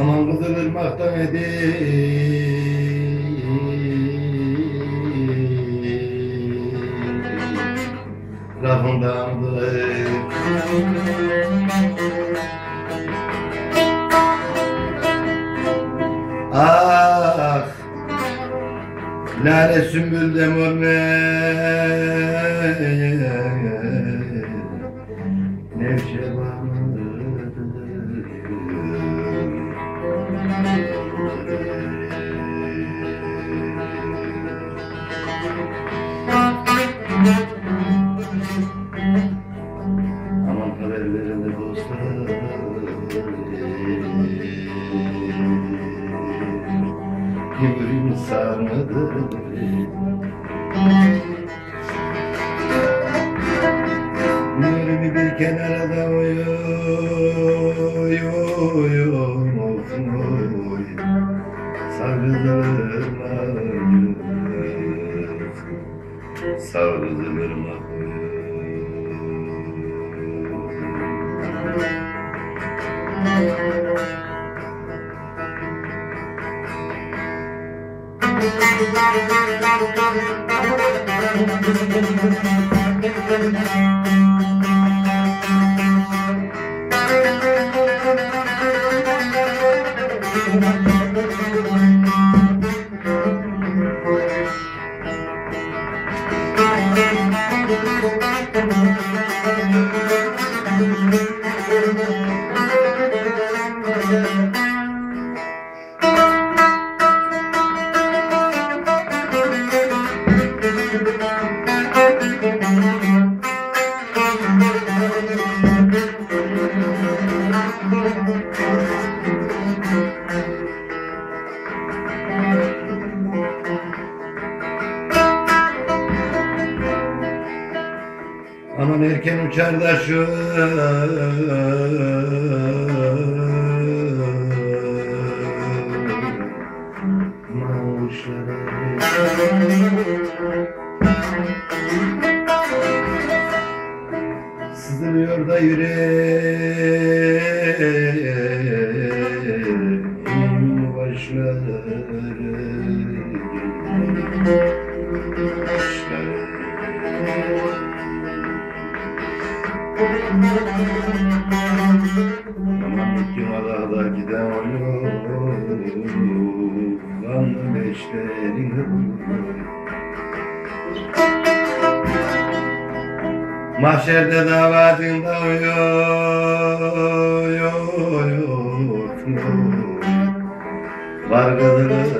Aman Kızılırmak'tan edik Lafındandır Ah Lale sümbül de mor ne haberlerinde dostlar Yıvrım sarmadı. Nurimi bir kenara da oy oy oy oy. Sarılırım Aman erken uçar da şu Sızlıyor da yüreğim Aman iki da giden oyun Lan beşlerin Mahşerde davacında uyuyor Var kızım